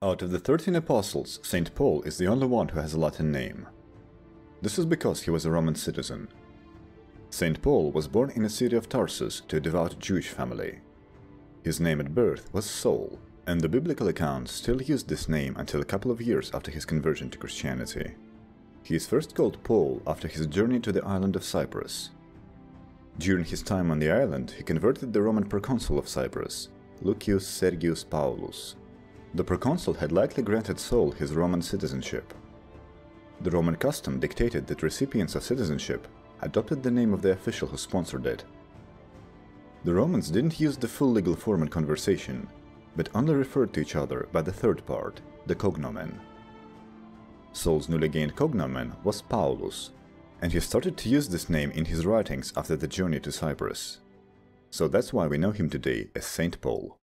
Out of the 13 apostles, St. Paul is the only one who has a Latin name. This is because he was a Roman citizen. St. Paul was born in the city of Tarsus to a devout Jewish family. His name at birth was Saul, and the biblical accounts still use this name until a couple of years after his conversion to Christianity. He is first called Paul after his journey to the island of Cyprus. During his time on the island, he converted the Roman proconsul of Cyprus, Lucius Sergius Paulus. The proconsul had likely granted Saul his Roman citizenship. The Roman custom dictated that recipients of citizenship adopted the name of the official who sponsored it. The Romans didn't use the full legal form in conversation, but only referred to each other by the third part, the cognomen. Saul's newly gained cognomen was Paulus, and he started to use this name in his writings after the journey to Cyprus. So that's why we know him today as Saint Paul.